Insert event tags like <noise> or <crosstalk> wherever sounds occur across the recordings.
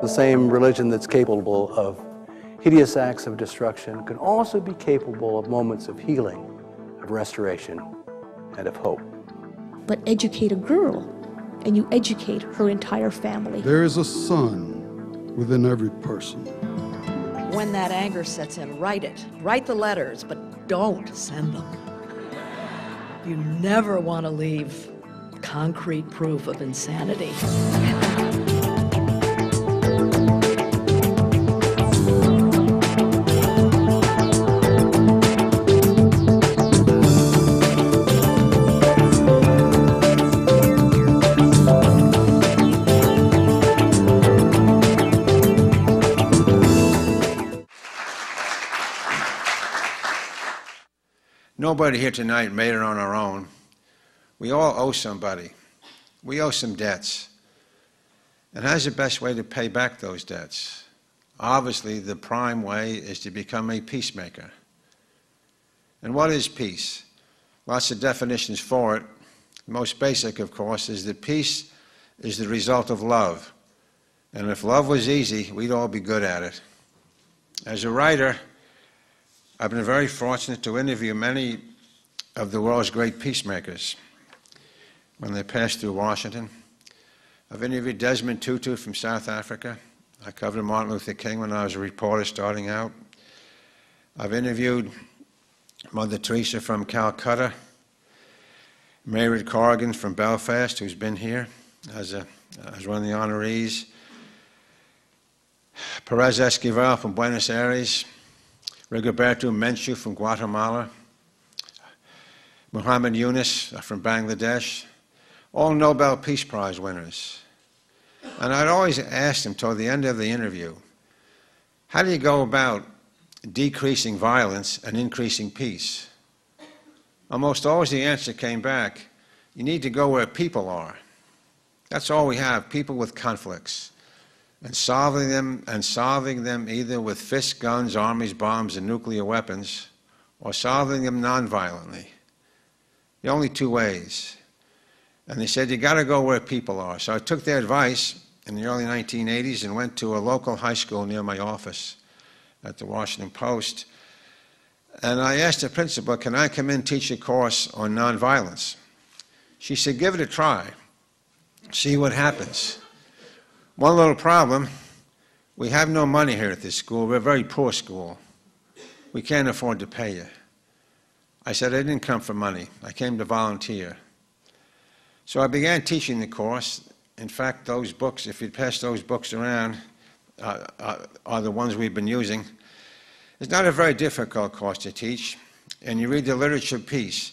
The same religion that's capable of hideous acts of destruction can also be capable of moments of healing, of restoration, and of hope. But educate a girl, and you educate her entire family. There is a sun within every person. When that anger sets in, write it. Write the letters, but don't send them. You never want to leave concrete proof of insanity. Nobody here tonight made it on our own. We all owe somebody. We owe some debts. And how's the best way to pay back those debts? Obviously, the prime way is to become a peacemaker. And what is peace? Lots of definitions for it. Most basic, of course, is that peace is the result of love. And if love was easy, we'd all be good at it. As a writer, I've been very fortunate to interview many of the world's great peacemakers when they passed through Washington. I've interviewed Desmond Tutu from South Africa. I covered Martin Luther King when I was a reporter starting out. I've interviewed Mother Teresa from Calcutta, Mairead Corrigan from Belfast, who's been here as, a, as one of the honorees, Perez Esquivel from Buenos Aires, Rigoberta Menchu from Guatemala, Muhammad Yunus uh, from Bangladesh, all Nobel Peace Prize winners. And I'd always ask them toward the end of the interview, how do you go about decreasing violence and increasing peace? Almost always the answer came back, you need to go where people are. That's all we have, people with conflicts and solving them and solving them either with fists, guns, armies, bombs, and nuclear weapons, or solving them nonviolently. The only two ways. And they said, you got to go where people are. So I took their advice in the early 1980s and went to a local high school near my office at the Washington Post. And I asked the principal, can I come in and teach a course on nonviolence? She said, give it a try. See what happens. One little problem, we have no money here at this school. We're a very poor school. We can't afford to pay you. I said, I didn't come for money. I came to volunteer. So I began teaching the course. In fact, those books, if you pass those books around, uh, uh, are the ones we've been using. It's not a very difficult course to teach, and you read the literature peace.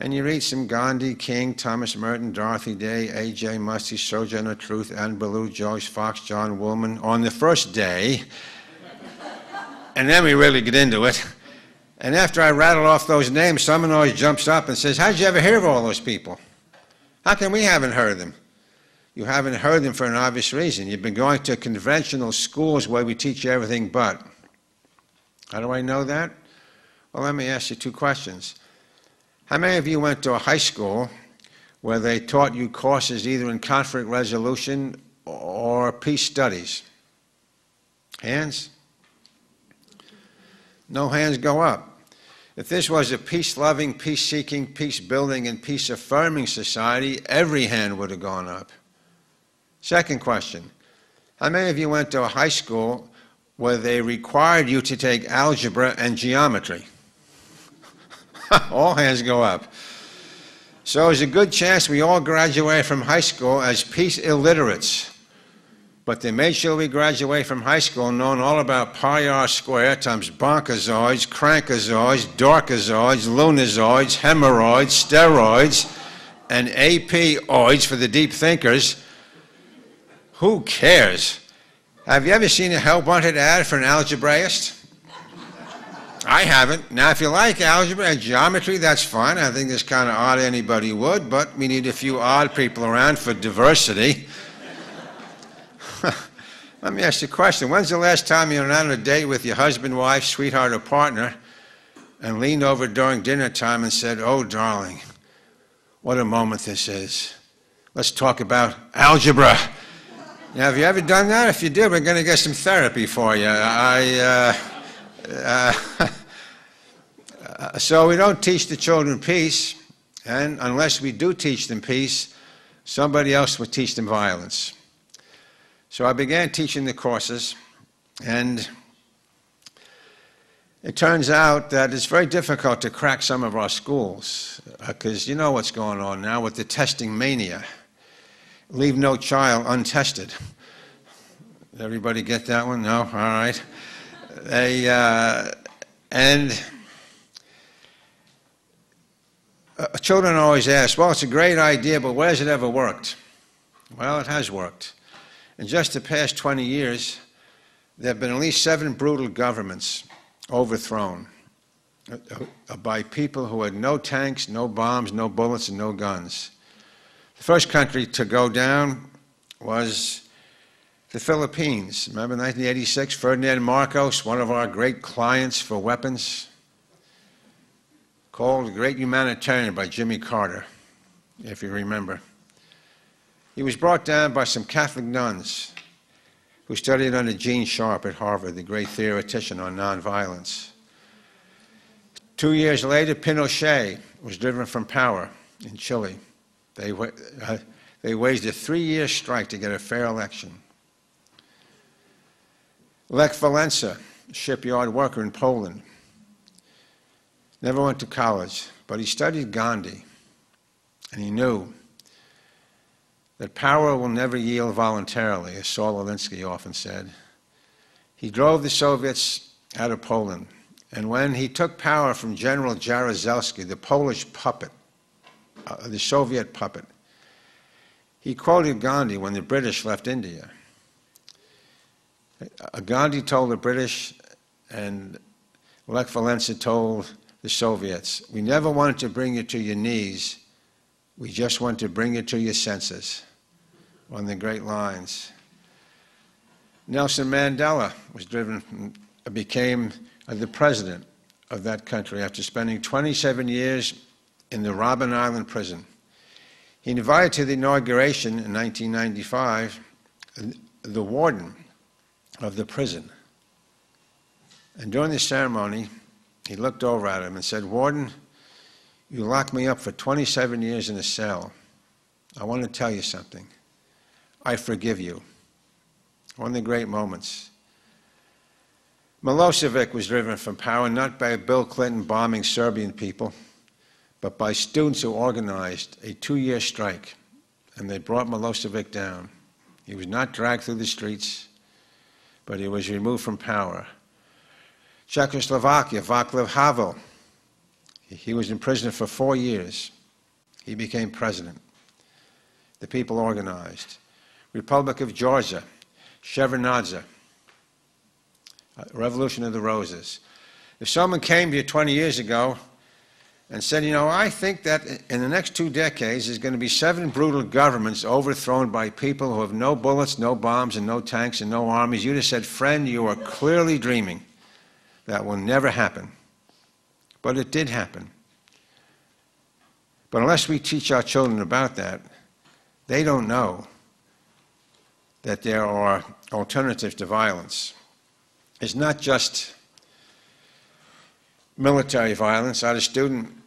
And you read some Gandhi, King, Thomas Merton, Dorothy Day, A.J. Muste, Sojourner Truth, Adin Ballou, George Fox, John Woolman on the first day. and then we really get into it. And after I rattle off those names, someone always jumps up and says, How'd you ever hear of all those people? How come we haven't heard them? You haven't heard them for an obvious reason. You've been going to conventional schools where we teach you everything but. How do I know that? Well, let me ask you two questions. How many of you went to a high school where they taught you courses either in conflict resolution or peace studies? Hands? No hands go up. If this was a peace loving, peace seeking, peace building, and peace affirming society, every hand would have gone up. Second question How many of you went to a high school where they required you to take algebra and geometry? <laughs> all hands go up. So there's a good chance we all graduate from high school as peace illiterates. But they made sure we graduate from high school knowing all about pi r squared times bonkazoids, crankazoids, dorkazoids, lunazoids, hemorrhoids, steroids, and APoids for the deep thinkers. Who cares? Have you ever seen a help wanted ad for an algebraist? I haven't. Now, if you like algebra and geometry, that's fine. I think it's kind of odd anybody would, but we need a few odd people around for diversity. <laughs> Let me ask you a question. When's the last time you went on a date with your husband, wife, sweetheart, or partner and leaned over during dinner time and said, Oh, darling, what a moment this is. Let's talk about algebra. Now, have you ever done that? If you did, we're going to get some therapy for you. I, uh, uh, <laughs> so we don't teach the children peace, and unless we do teach them peace, somebody else will teach them violence. So I began teaching the courses, and it turns out that it's very difficult to crack some of our schools because you know what's going on now with the testing mania. Leave no child untested. Everybody get that one? No? All right. They, uh, and uh, children always ask, well, it's a great idea, but where has it ever worked? Well, it has worked. In just the past 20 years, there have been at least seven brutal governments overthrown uh, uh, by people who had no tanks, no bombs, no bullets, and no guns. The first country to go down was the Philippines. Remember 1986, Ferdinand Marcos, one of our great clients for weapons, called Great Humanitarian by Jimmy Carter, if you remember. He was brought down by some Catholic nuns who studied under Gene Sharp at Harvard, the great theoretician on nonviolence. Two years later, Pinochet was driven from power in Chile. They, uh, they waged a three year strike to get a fair election. Lech Walesa, shipyard worker in Poland, never went to college, but he studied Gandhi, and he knew that power will never yield voluntarily, as Saul Alinsky often said. He drove the Soviets out of Poland, and when he took power from General Jaruzelski, the Polish puppet, uh, the Soviet puppet, he quoted Gandhi when the British left India. Gandhi told the British, and Lech Walesa told the Soviets, we never wanted to bring you to your knees, we just want to bring you to your senses on the Great Lines. Nelson Mandela was driven, became the president of that country after spending 27 years in the Robben Island prison. He invited to the inauguration in 1995 the warden of the prison. And during the ceremony, he looked over at him and said, Warden, you locked me up for 27 years in a cell. I want to tell you something. I forgive you. One of the great moments. Milosevic was driven from power not by Bill Clinton bombing Serbian people, but by students who organized a two year strike, and they brought Milosevic down. He was not dragged through the streets, but he was removed from power. Czechoslovakia, Václav Havel, he was in prison for four years. He became president. The people organized. Republic of Georgia, Shevardnadze, uh, Revolution of the Roses. If someone came here 20 years ago and said, you know, I think that in the next two decades there's going to be seven brutal governments overthrown by people who have no bullets, no bombs, and no tanks, and no armies, you'd have said, friend, you are clearly dreaming. That will never happen. But it did happen. But unless we teach our children about that, they don't know that there are alternatives to violence. It's not just military violence. I had a student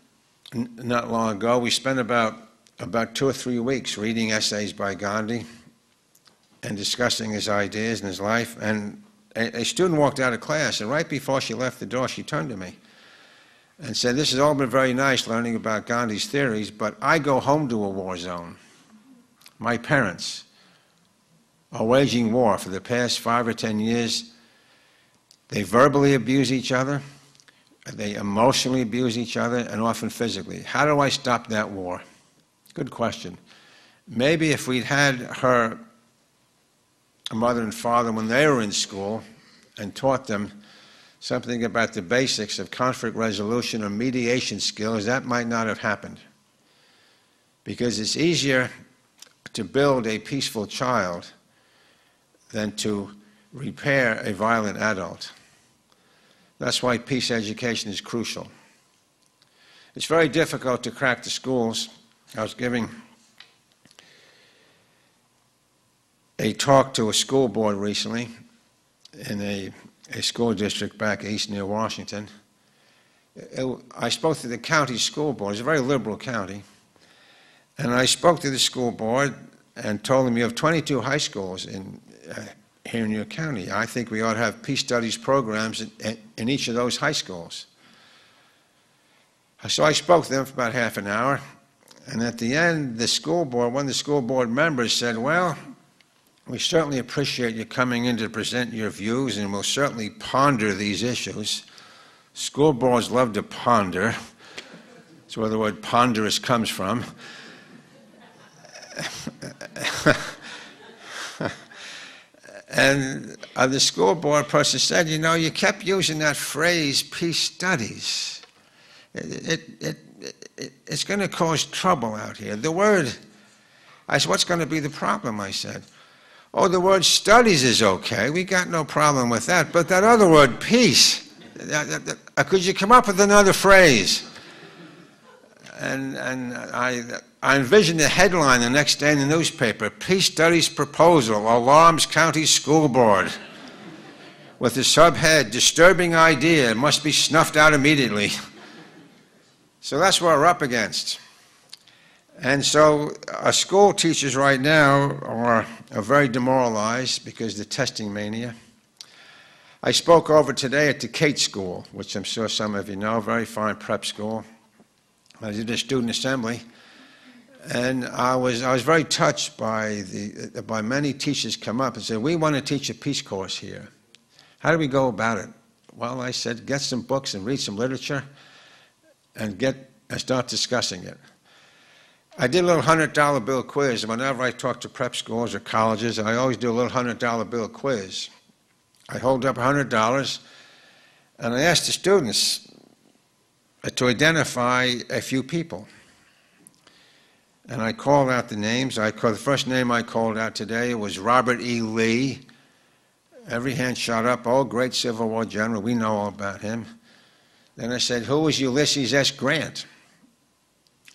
not long ago. We spent about, about two or three weeks reading essays by Gandhi and discussing his ideas and his life. And a, a student walked out of class, and right before she left the door, she turned to me and said, This has all been very nice learning about Gandhi's theories, but I go home to a war zone. My parents, are waging war for the past five or ten years. They verbally abuse each other, they emotionally abuse each other, and often physically. How do I stop that war? Good question. Maybe if we'd had her mother and father when they were in school and taught them something about the basics of conflict resolution or mediation skills, that might not have happened. Because it's easier to build a peaceful child than to repair a violent adult. That's why peace education is crucial. It's very difficult to crack the schools. I was giving a talk to a school board recently in a, a school district back east near Washington. It, I spoke to the county school board. It's a very liberal county. And I spoke to the school board and told them you have 22 high schools in, uh, here in your county. I think we ought to have peace studies programs in, in each of those high schools. So I spoke to them for about half an hour, and at the end, the school board, one of the school board members said, Well, we certainly appreciate you coming in to present your views, and we'll certainly ponder these issues. School boards love to ponder. That's where the word ponderous comes from. <laughs> and uh, the school board person said, You know, you kept using that phrase, peace studies. It, it, it, it's going to cause trouble out here. The word, I said, What's going to be the problem? I said. Oh, the word studies is okay. We got no problem with that. But that other word, peace, uh, could you come up with another phrase? And, and I, I envisioned the headline the next day in the newspaper Peace Studies Proposal Alarms County School Board. With the subhead Disturbing Idea Must Be Snuffed Out Immediately. So that's what we're up against. And so our school teachers right now are, are very demoralized because of the testing mania. I spoke over today at the Cate School, which I'm sure some of you know, very fine prep school. I did a student assembly, and I was, I was very touched by, the, by many teachers come up and said, we want to teach a peace course here. How do we go about it? Well, I said, get some books and read some literature and get and start discussing it. I did a little hundred dollar bill quiz. Whenever I talk to prep schools or colleges, I always do a little hundred dollar bill quiz. I hold up hundred dollars, and I ask the students to identify a few people. And I called out the names. I called, the first name I called out today was Robert E. Lee. Every hand shot up. Oh, great Civil War general. We know all about him. Then I said, Who was Ulysses S. Grant?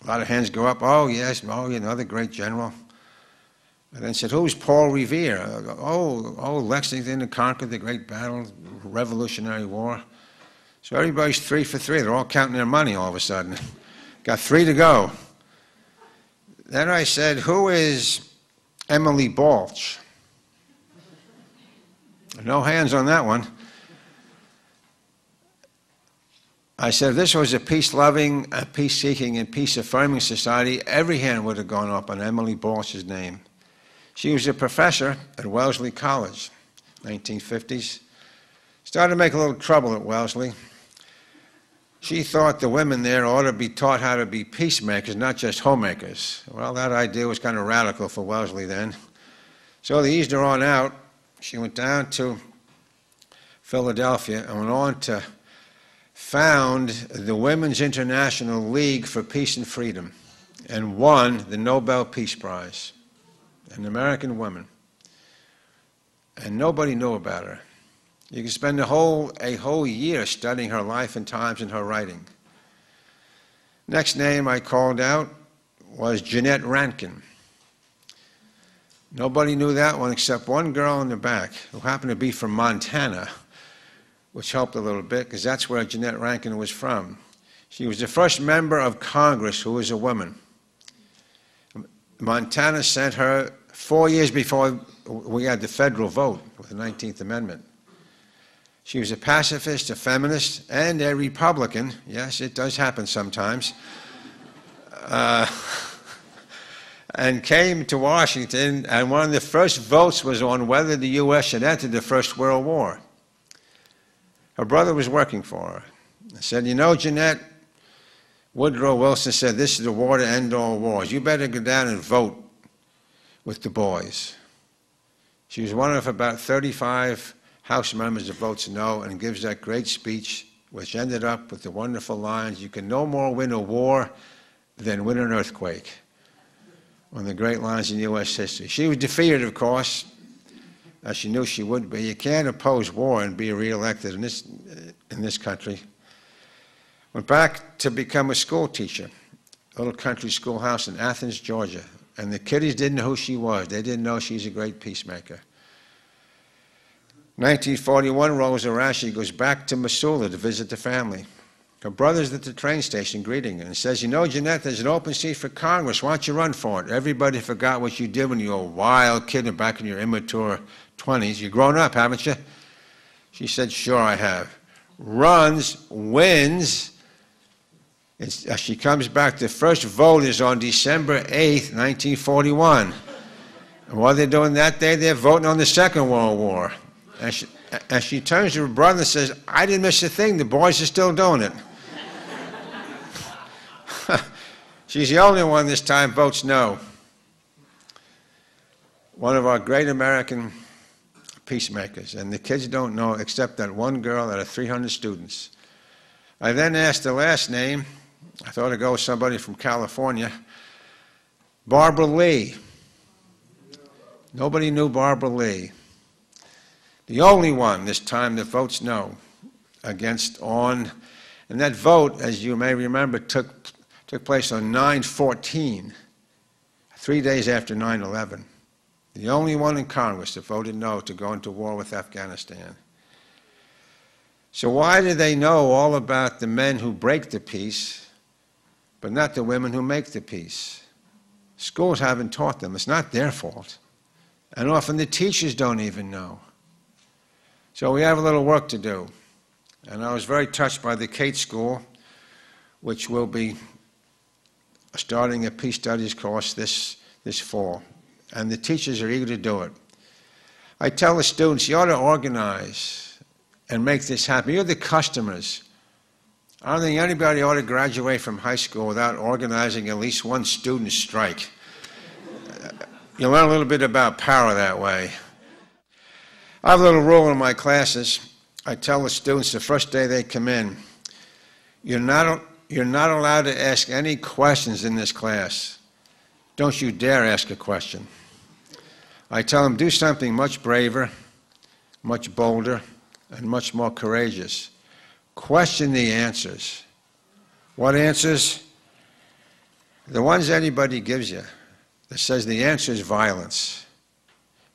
A lot of hands go up. Oh, yes. Oh, another great general. And then said, Who's Paul Revere? Oh, oh, Lexington to Concord the great battle, Revolutionary War. So everybody's three for three. They're all counting their money all of a sudden. Got three to go. Then I said, Who is Emily Balch? No hands on that one. I said, if this was a peace loving, peace seeking, and peace affirming society, every hand would have gone up on Emily Balch's name. She was a professor at Wellesley College, 1950s. Started to make a little trouble at Wellesley. She thought the women there ought to be taught how to be peacemakers, not just homemakers. Well, that idea was kind of radical for Wellesley then. So they eased her on out. She went down to Philadelphia and went on to found the Women's International League for Peace and Freedom and won the Nobel Peace Prize, an American woman. And nobody knew about her. You can spend a whole, a whole year studying her life and times and her writing. Next name I called out was Jeanette Rankin. Nobody knew that one except one girl in the back who happened to be from Montana which helped a little bit because that's where Jeanette Rankin was from. She was the first member of Congress who was a woman. Montana sent her four years before we had the federal vote with the 19th Amendment. She was a pacifist, a feminist, and a Republican. Yes, it does happen sometimes. Uh, <laughs> and came to Washington, and one of the first votes was on whether the U.S. should enter the First World War. Her brother was working for her. I said, You know, Jeanette, Woodrow Wilson said this is the war to end all wars. You better go down and vote with the boys. She was one of about 35 House members votes no and gives that great speech, which ended up with the wonderful lines You can no more win a war than win an earthquake. One of the great lines in U.S. history. She was defeated, of course, as she knew she would be. You can't oppose war and be reelected in this, in this country. Went back to become a school teacher, a little country schoolhouse in Athens, Georgia, And the kiddies didn't know who she was. They didn't know she's a great peacemaker. 1941 rolls around. Goes back to Missoula to visit the family. Her brother's at the train station greeting her and says, You know, Jeanette, there's an open seat for Congress. Why don't you run for it? Everybody forgot what you did when you were a wild kid and back in your immature 20s. You've grown up, haven't you? She said, Sure, I have. Runs, wins. It's, she comes back. The first vote is on December 8th, 1941. And while they're doing that day, they're voting on the Second World War. And she, and she turns to her brother and says, I didn't miss a thing. The boys are still doing it. <laughs> She's the only one this time votes no. One of our great American peacemakers. And the kids don't know except that one girl out of 300 students. I then asked the last name. I thought I'd go with somebody from California. Barbara Lee. Nobody knew Barbara Lee. The only one this time that votes no against on, and that vote, as you may remember, took, took place on 9 14, three days after 9 11 the only one in Congress that voted no to go into war with Afghanistan. So, why do they know all about the men who break the peace, but not the women who make the peace? Schools haven't taught them. It's not their fault. And often the teachers don't even know. So, we have a little work to do. And I was very touched by the Cate School, which will be starting a peace studies course this, this fall and the teachers are eager to do it. I tell the students, you ought to organize and make this happen. You're the customers. I don't think anybody ought to graduate from high school without organizing at least one student strike. You learn a little bit about power that way. I have a little rule in my classes. I tell the students the first day they come in, you're not, you're not allowed to ask any questions in this class. Don't you dare ask a question. I tell them, do something much braver, much bolder, and much more courageous. Question the answers. What answers? The ones anybody gives you that says the answer is violence,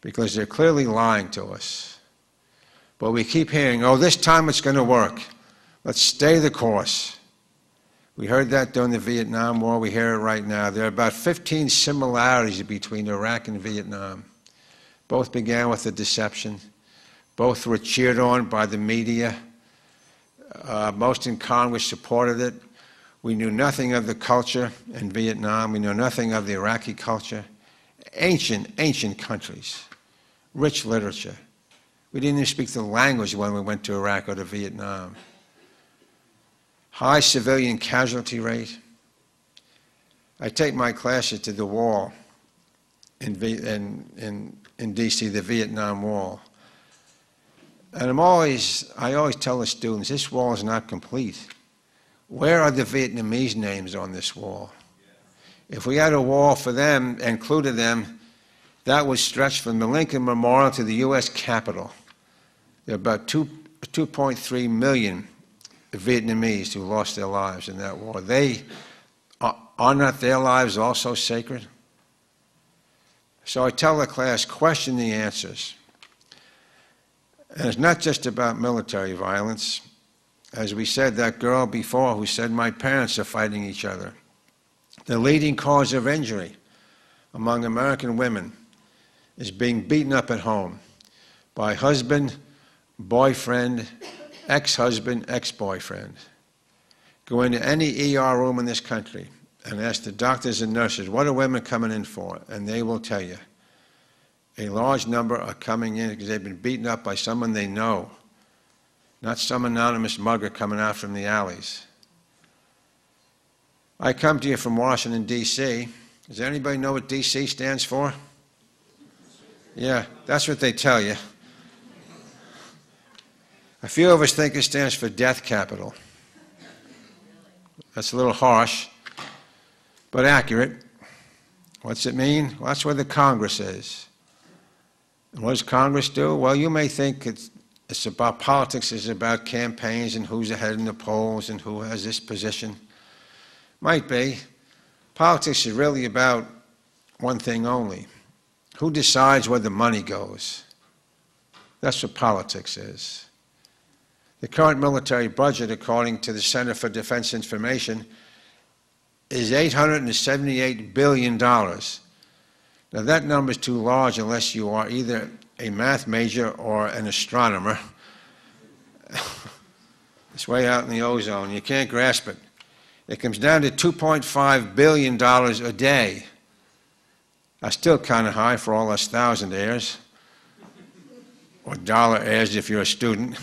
because they're clearly lying to us. But we keep hearing, oh, this time it's going to work. Let's stay the course. We heard that during the Vietnam War. We hear it right now. There are about 15 similarities between Iraq and Vietnam. Both began with a deception. Both were cheered on by the media. Uh, most in Congress supported it. We knew nothing of the culture in Vietnam. We knew nothing of the Iraqi culture. Ancient, ancient countries, rich literature. We didn't even speak the language when we went to Iraq or to Vietnam. High civilian casualty rate. I take my classes to the wall in, in, in in D.C., the Vietnam Wall. And I'm always, I always tell the students, this wall is not complete. Where are the Vietnamese names on this wall? If we had a wall for them, included them, that was stretched from the Lincoln Memorial to the U.S. Capitol. There are about 2.3 million Vietnamese who lost their lives in that war. They, uh, are not their lives also sacred? So I tell the class, question the answers. And it's not just about military violence. As we said, that girl before who said, My parents are fighting each other. The leading cause of injury among American women is being beaten up at home by husband, boyfriend, ex husband, ex boyfriend. Go into any ER room in this country and ask the doctors and nurses, what are women coming in for? And they will tell you. A large number are coming in because they've been beaten up by someone they know, not some anonymous mugger coming out from the alleys. I come to you from Washington, D.C. Does anybody know what D.C. stands for? Yeah, that's what they tell you. A few of us think it stands for death capital. That's a little harsh but accurate. What's it mean? Well, that's where the Congress is. And what does Congress do? Well, you may think it's, it's about politics, it's about campaigns and who's ahead in the polls and who has this position. Might be. Politics is really about one thing only who decides where the money goes? That's what politics is. The current military budget, according to the Center for Defense Information, is $878 billion. Now, that number is too large unless you are either a math major or an astronomer. <laughs> it's way out in the ozone. You can't grasp it. It comes down to $2.5 billion a day. That's still kind of high for all us thousand heirs, or dollar heirs if you're a student.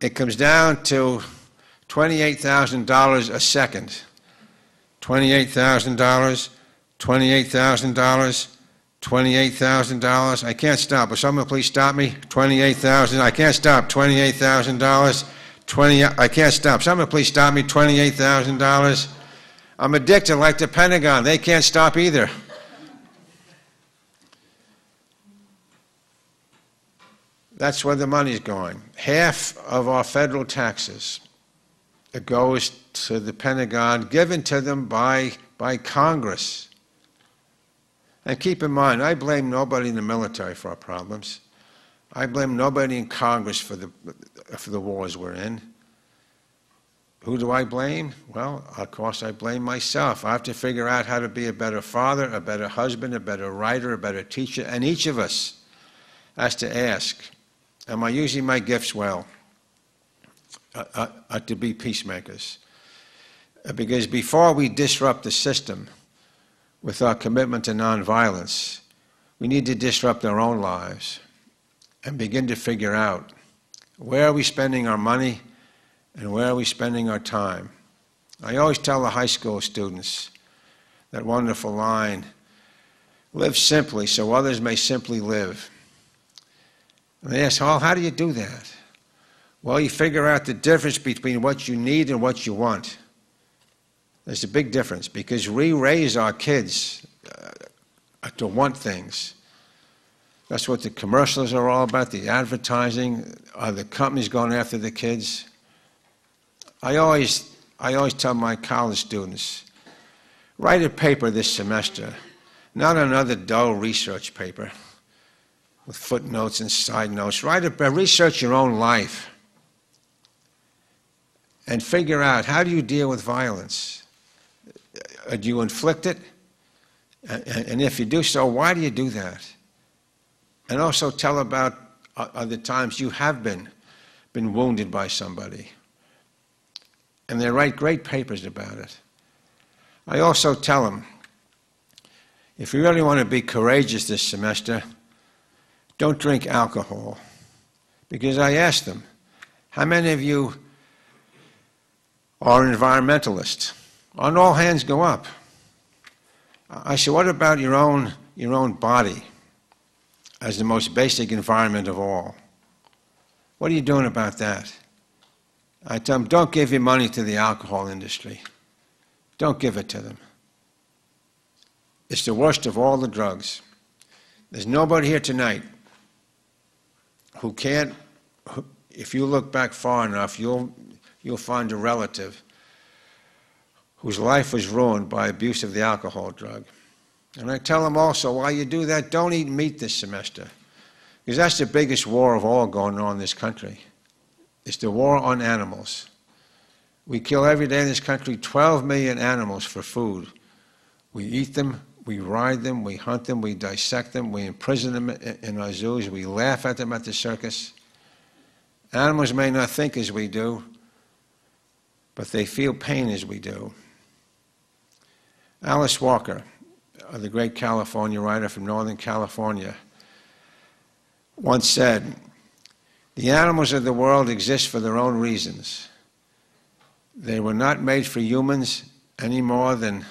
It comes down to $28,000 a second. $28,000, $28,000, $28,000. I can't stop. Will someone please stop me? 28,000. I can't stop. $28,000. 20 I can't stop. Someone please stop me. $28,000. I'm addicted like the Pentagon. They can't stop either. That's where the money's going. Half of our federal taxes it goes to the Pentagon, given to them by, by Congress. And keep in mind, I blame nobody in the military for our problems. I blame nobody in Congress for the, for the wars we're in. Who do I blame? Well, of course, I blame myself. I have to figure out how to be a better father, a better husband, a better writer, a better teacher, and each of us has to ask Am I using my gifts well? Uh, uh, uh, to be peacemakers. Uh, because before we disrupt the system with our commitment to nonviolence, we need to disrupt our own lives and begin to figure out where are we spending our money and where are we spending our time. I always tell the high school students that wonderful line live simply so others may simply live. And they ask, oh, how do you do that? Well, you figure out the difference between what you need and what you want. There's a big difference because we raise our kids uh, to want things. That's what the commercials are all about, the advertising, are the companies going after the kids. I always, I always tell my college students, write a paper this semester, not another dull research paper with footnotes and side notes. Write a, research your own life and figure out how do you deal with violence? Uh, do you inflict it? And if you do so, why do you do that? And also tell about other times you have been, been wounded by somebody. And they write great papers about it. I also tell them if you really want to be courageous this semester, don't drink alcohol. Because I asked them, how many of you are environmentalists. On all hands go up. I said, what about your own, your own body as the most basic environment of all? What are you doing about that? I tell them, don't give your money to the alcohol industry. Don't give it to them. It's the worst of all the drugs. There's nobody here tonight who can't, if you look back far enough, you'll you'll find a relative whose life was ruined by abuse of the alcohol drug. And I tell them also, while you do that, don't eat meat this semester. Because that's the biggest war of all going on in this country. It's the war on animals. We kill every day in this country 12 million animals for food. We eat them, we ride them, we hunt them, we dissect them, we imprison them in our zoos, we laugh at them at the circus. Animals may not think as we do, but they feel pain as we do. Alice Walker, uh, the great California writer from Northern California, once said, The animals of the world exist for their own reasons. They were not made for humans any more than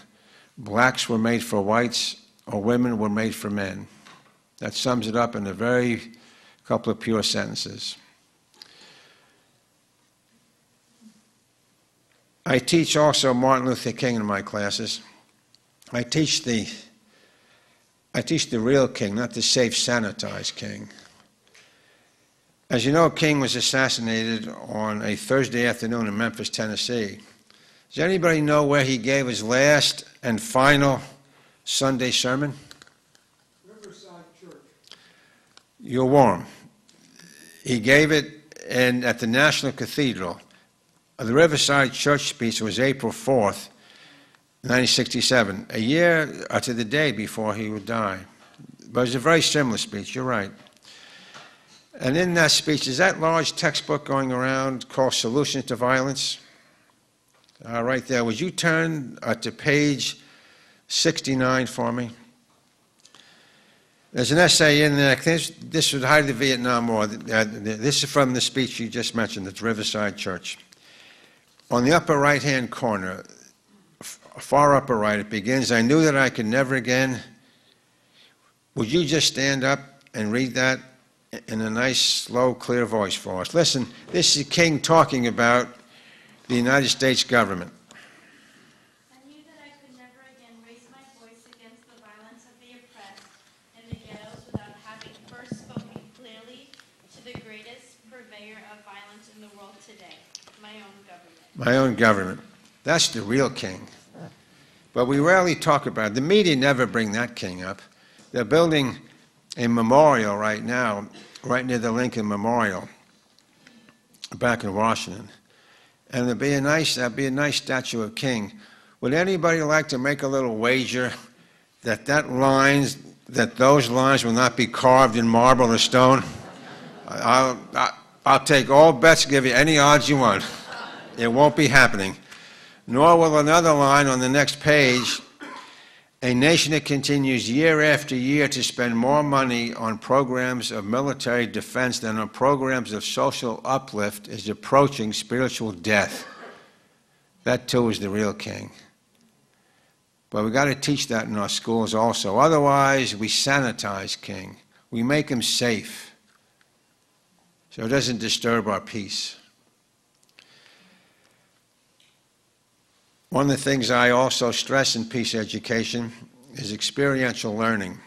blacks were made for whites or women were made for men. That sums it up in a very couple of pure sentences. I teach also Martin Luther King in my classes. I teach the I teach the real king, not the safe, sanitized king. As you know, King was assassinated on a Thursday afternoon in Memphis, Tennessee. Does anybody know where he gave his last and final Sunday sermon? Riverside Church. You're warm. He gave it in, at the National Cathedral. The Riverside Church speech was April 4th, 1967, a year uh, to the day before he would die. But it was a very similar speech, you're right. And in that speech, is that large textbook going around called Solutions to Violence? Uh, right there. Would you turn uh, to page 69 for me? There's an essay in there. This, this was of the Vietnam War. Uh, this is from the speech you just mentioned at Riverside Church. On the upper right hand corner, far upper right, it begins I knew that I could never again. Would you just stand up and read that in a nice, slow, clear voice for us? Listen, this is King talking about the United States government. I knew that I could never again raise my voice against the violence of the oppressed and the ghettos without having first spoken clearly to the greatest purveyor of violence in the world today, my own government. My own government. That's the real king. But we rarely talk about it. The media never bring that king up. They're building a memorial right now, right near the Lincoln Memorial, back in Washington. And there'd be a nice, that'd be a nice statue of King. Would anybody like to make a little wager that that lines, that those lines will not be carved in marble or stone? I'll, I'll take all bets, give you any odds you want. It won't be happening. Nor will another line on the next page a nation that continues year after year to spend more money on programs of military defense than on programs of social uplift is approaching spiritual death. That too is the real king. But we've got to teach that in our schools also. Otherwise, we sanitize king, we make him safe so it doesn't disturb our peace. One of the things I also stress in peace education is experiential learning.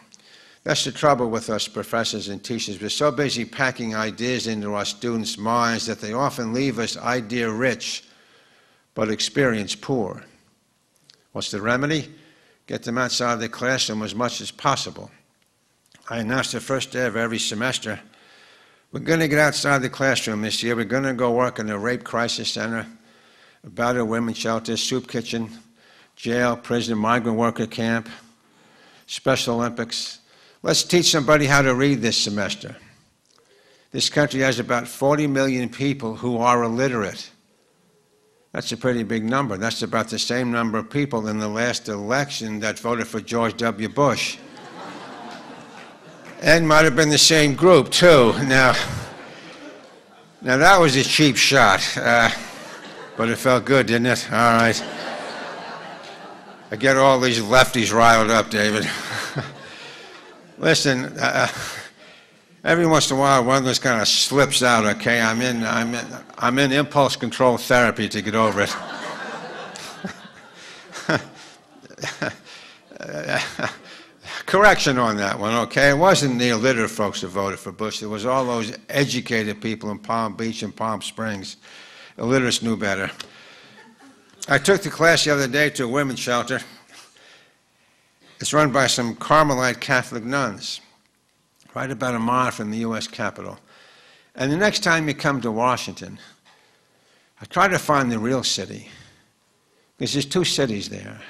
That's the trouble with us professors and teachers. We're so busy packing ideas into our students' minds that they often leave us idea rich but experience poor. What's the remedy? Get them outside the classroom as much as possible. I announce the first day of every semester we're going to get outside the classroom this year. We're going to go work in a rape crisis center battered women's shelter, soup kitchen, jail, prison, migrant worker camp, Special Olympics. Let's teach somebody how to read this semester. This country has about 40 million people who are illiterate. That's a pretty big number. That's about the same number of people in the last election that voted for George W. Bush. and might have been the same group, too. Now, now that was a cheap shot. Uh, but it felt good, didn't it? All right. I get all these lefties riled up, David. <laughs> Listen, uh, every once in a while, one of those kind of slips out. Okay, I'm in, I'm in, I'm in impulse control therapy to get over it. <laughs> Correction on that one, okay? It wasn't the illiterate folks that voted for Bush. It was all those educated people in Palm Beach and Palm Springs illiterates knew better. I took the class the other day to a women's shelter. It's run by some Carmelite Catholic nuns, right about a mile from the U.S. Capitol. And the next time you come to Washington, I try to find the real city, because there's two cities there.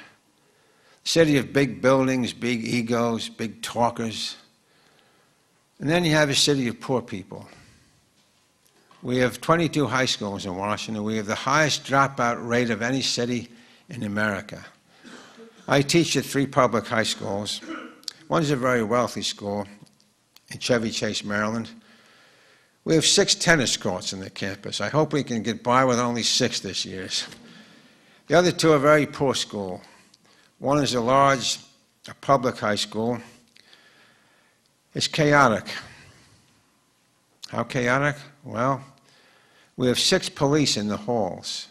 city of big buildings, big egos, big talkers. And then you have a city of poor people we have 22 high schools in Washington. We have the highest dropout rate of any city in America. I teach at three public high schools. One's a very wealthy school in Chevy Chase, Maryland. We have six tennis courts on the campus. I hope we can get by with only six this year. The other two are very poor school. One is a large a public high school. It's chaotic. How chaotic? Well, we have six police in the halls,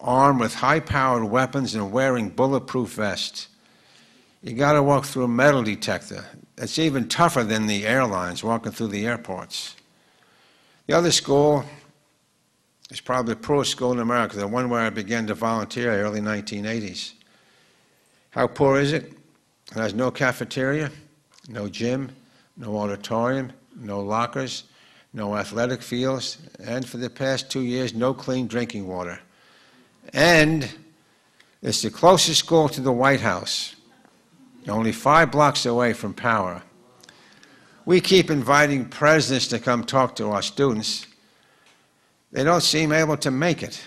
armed with high powered weapons and wearing bulletproof vests. You got to walk through a metal detector. It's even tougher than the airlines walking through the airports. The other school is probably the poorest school in America, the one where I began to volunteer in the early 1980s. How poor is it? It has no cafeteria, no gym, no auditorium, no lockers, no athletic fields, and for the past two years, no clean drinking water. And it's the closest school to the White House, only five blocks away from power. We keep inviting presidents to come talk to our students. They don't seem able to make it.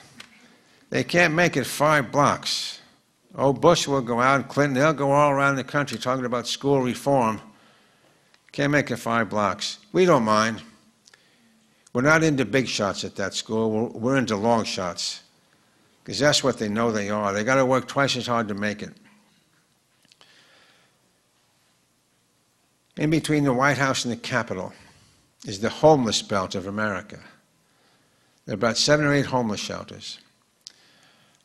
They can't make it five blocks. Oh, Bush will go out, Clinton, they'll go all around the country talking about school reform. Can't make it five blocks. We don't mind. We're not into big shots at that school. We're, we're into long shots because that's what they know they are. They got to work twice as hard to make it. In between the White House and the Capitol is the homeless belt of America. There are about seven or eight homeless shelters.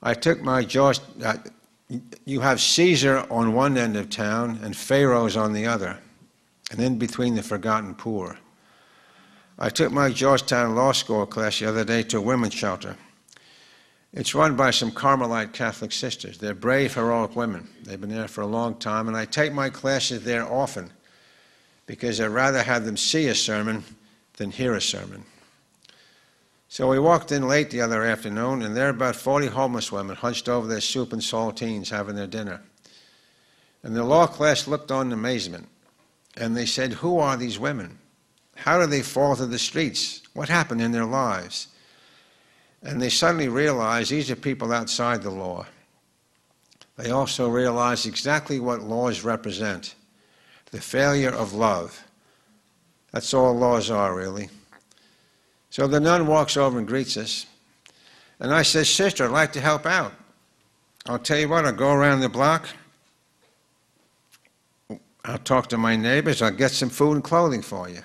I took my George, uh, you have Caesar on one end of town and Pharaoh's on the other, and in between the forgotten poor. I took my Georgetown Law School class the other day to a women's shelter. It's run by some Carmelite Catholic sisters. They're brave, heroic women. They've been there for a long time, and I take my classes there often because I'd rather have them see a sermon than hear a sermon. So we walked in late the other afternoon, and there were about 40 homeless women hunched over their soup and saltines having their dinner. And the law class looked on in amazement, and they said, Who are these women? How do they fall to the streets? What happened in their lives? And they suddenly realize these are people outside the law. They also realize exactly what laws represent the failure of love. That's all laws are, really. So the nun walks over and greets us. And I said, Sister, I'd like to help out. I'll tell you what, I'll go around the block. I'll talk to my neighbors. I'll get some food and clothing for you.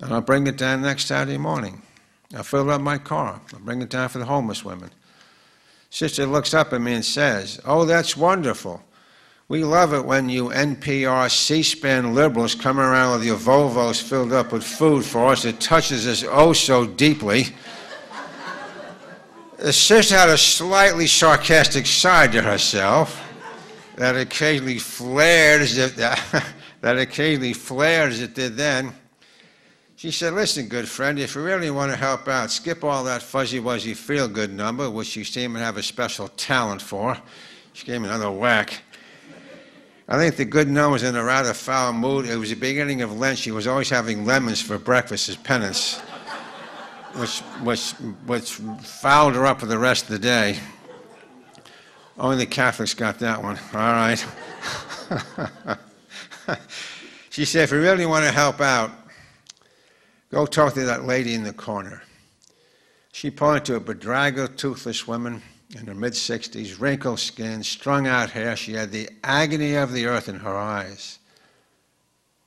And I'll bring it down next Saturday morning. I'll fill up my car. I'll bring it down for the homeless women. Sister looks up at me and says, Oh, that's wonderful. We love it when you NPR C SPAN liberals come around with your Volvos filled up with food for us. It touches us oh so deeply. the sister had a slightly sarcastic side to herself that occasionally flared as if <laughs> that occasionally flared as it did then. She said, Listen, good friend, if you really want to help out, skip all that fuzzy wuzzy feel good number, which you seem to have a special talent for. She gave me another whack. I think the good nun was in a rather foul mood. It was the beginning of Lent. She was always having lemons for breakfast as penance, which, which, which fouled her up for the rest of the day. Only the Catholics got that one. All right. <laughs> she said, if you really want to help out, go talk to that lady in the corner. She pointed to a bedraggled, toothless woman in her mid 60s, wrinkled skin, strung out hair. She had the agony of the earth in her eyes.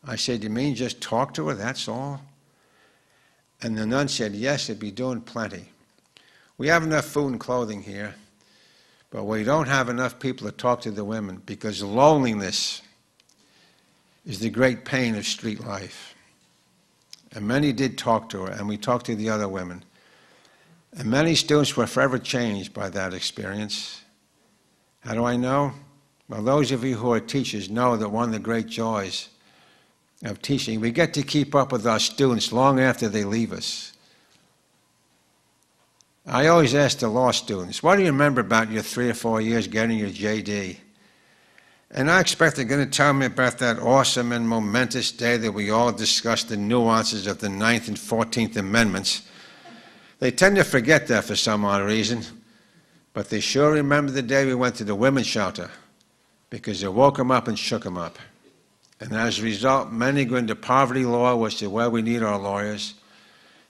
I said, You mean just talk to her? That's all? And the nun said, Yes, it'd be doing plenty. We have enough food and clothing here, but we don't have enough people to talk to the women because loneliness is the great pain of street life. And many did talk to her, and we talked to the other women. And many students were forever changed by that experience. How do I know? Well, those of you who are teachers know that one of the great joys of teaching, we get to keep up with our students long after they leave us. I always ask the law students, what do you remember about your three or four years getting your JD? And I expect they're going to tell me about that awesome and momentous day that we all discussed the nuances of the Ninth and 14th Amendments they tend to forget that for some odd reason, but they sure remember the day we went to the women's shelter because it woke them up and shook them up. And as a result, many go into poverty law, which is where we need our lawyers.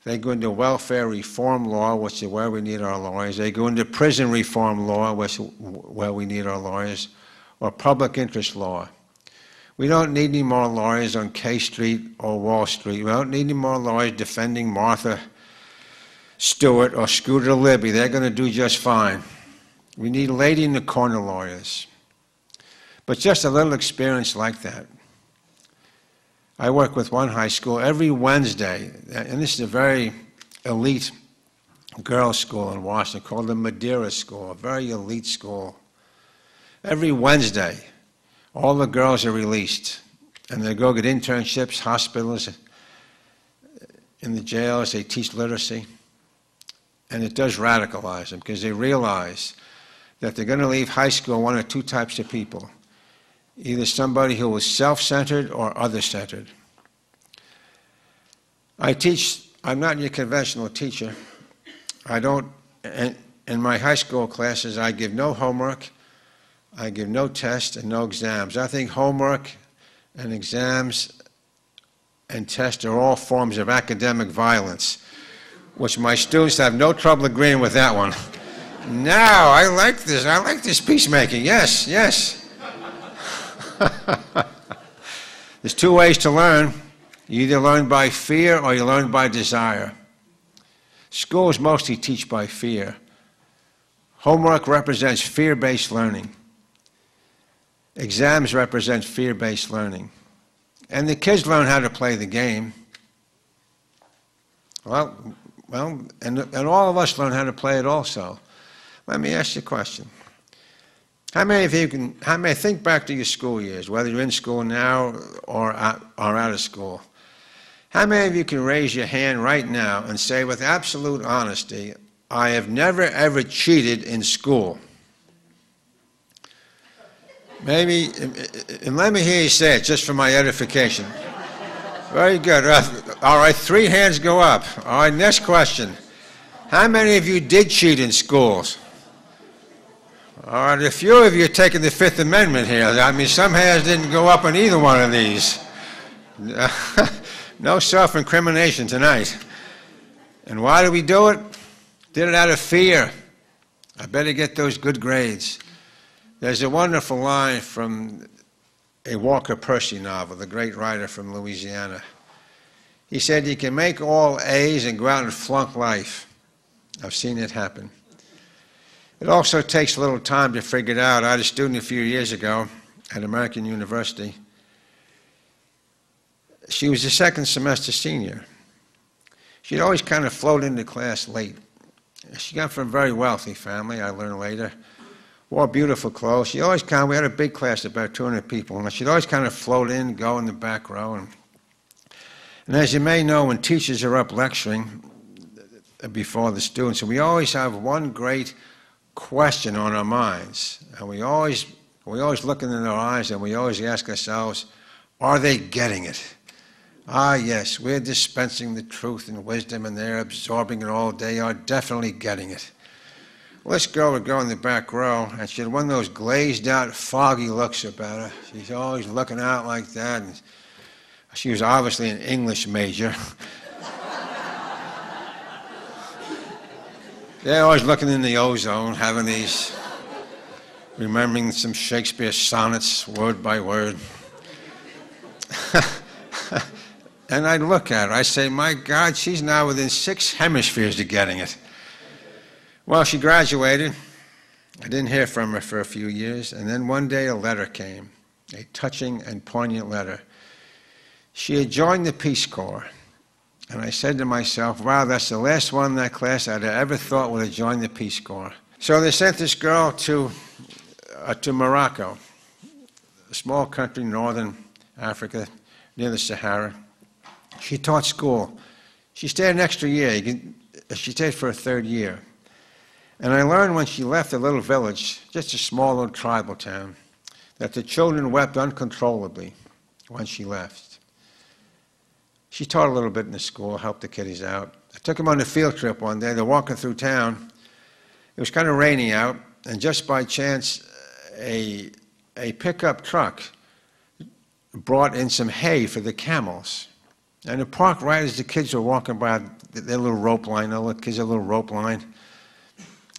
They go into welfare reform law, which is where we need our lawyers. They go into prison reform law, which is where we need our lawyers, or public interest law. We don't need any more lawyers on K Street or Wall Street. We don't need any more lawyers defending Martha Stewart or Scooter Libby. They're going to do just fine. We need lady in the corner lawyers. But just a little experience like that. I work with one high school every Wednesday, and this is a very elite girls' school in Washington called the Madeira School, a very elite school. Every Wednesday, all the girls are released, and they go get internships, hospitals, in the jails. They teach literacy, and it does radicalize them because they realize that they're going to leave high school one or two types of people either somebody who is self centered or other centered. I teach, I'm not your conventional teacher. I don't, in my high school classes, I give no homework, I give no tests, and no exams. I think homework and exams and tests are all forms of academic violence, which my students have no trouble agreeing with that one. Now, I like this. I like this peacemaking. Yes, yes. <laughs> There's two ways to learn. You either learn by fear or you learn by desire. Schools mostly teach by fear. Homework represents fear based learning. Exams represent fear based learning. And the kids learn how to play the game. Well, well and, and all of us learn how to play it also. Let me ask you a question. How many of you can, how many, think back to your school years, whether you're in school now or out, or out of school. How many of you can raise your hand right now and say with absolute honesty, I have never ever cheated in school? Maybe, and let me hear you say it just for my edification. Very good. All right, three hands go up. All right, next question. How many of you did cheat in schools? All right, a few of you are taking the Fifth Amendment here. I mean, some hands didn't go up on either one of these. <laughs> no self incrimination tonight. And why do we do it? Did it out of fear. I better get those good grades. There's a wonderful line from a Walker Percy novel, the great writer from Louisiana. He said, You can make all A's and go out and flunk life. I've seen it happen. It also takes a little time to figure it out. I had a student a few years ago at American University. She was a second semester senior. She'd always kind of float into class late. She got from a very wealthy family, I learned later. Wore beautiful clothes. She always kind of, we had a big class, of about 200 people, and she'd always kind of float in, go in the back row. And, and as you may know, when teachers are up lecturing before the students, we always have one great question on our minds. And we always, we always look in their eyes and we always ask ourselves, are they getting it? Ah, yes, we're dispensing the truth and wisdom and they're absorbing it all. They are definitely getting it. This girl would go in the back row and she had one of those glazed out, foggy looks about her. She's always looking out like that. And she was obviously an English major. <laughs> They're always looking in the ozone, having these, remembering some Shakespeare sonnets word by word. <laughs> and I'd look at her, I say, my God, she's now within six hemispheres of getting it. Well, she graduated. I didn't hear from her for a few years, and then one day a letter came, a touching and poignant letter. She had joined the Peace Corps and I said to myself, wow, that's the last one in that class I'd ever thought would have joined the Peace Corps. So they sent this girl to, uh, to Morocco, a small country, in northern Africa, near the Sahara. She taught school. She stayed an extra year. She stayed for a third year. And I learned when she left the little village, just a small little tribal town, that the children wept uncontrollably when she left. She taught a little bit in the school, helped the kiddies out. I took them on a field trip one day. They're walking through town. It was kind of rainy out, and just by chance, a, a pickup truck brought in some hay for the camels. And it parked right as the kids were walking by their little rope line, the kids had a little rope line.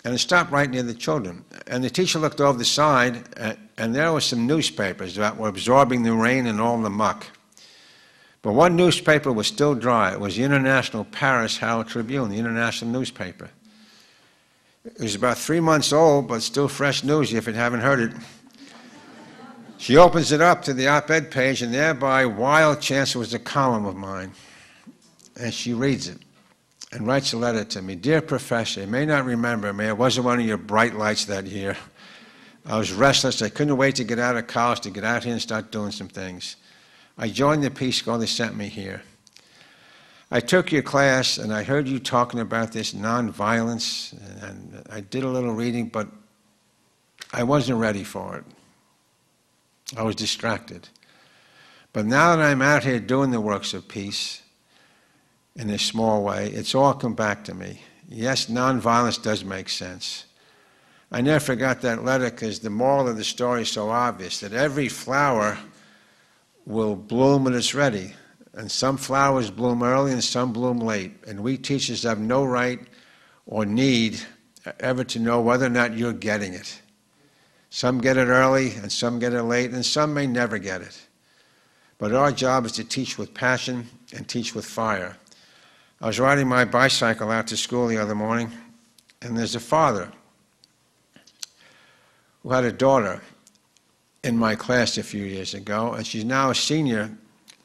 And it stopped right near the children. And the teacher looked over the side, and, and there were some newspapers that were absorbing the rain and all the muck. But one newspaper was still dry. It was the International Paris Herald Tribune, the international newspaper. It was about three months old, but still fresh news if you haven't heard it. She opens it up to the op ed page, and there by wild chance was a column of mine. And she reads it. And writes a letter to me Dear Professor, you may not remember me. I wasn't one of your bright lights that year. I was restless. I couldn't wait to get out of college, to get out here and start doing some things. I joined the Peace Corps. They sent me here. I took your class and I heard you talking about this nonviolence, and I did a little reading, but I wasn't ready for it. I was distracted. But now that I'm out here doing the works of peace in a small way, it's all come back to me. Yes, nonviolence does make sense. I never forgot that letter because the moral of the story is so obvious that every flower will bloom when it's ready. And some flowers bloom early and some bloom late. And we teachers have no right or need ever to know whether or not you're getting it. Some get it early and some get it late, and some may never get it. But our job is to teach with passion and teach with fire. I was riding my bicycle out to school the other morning, and there's a father who had a daughter in my class a few years ago, and she's now a senior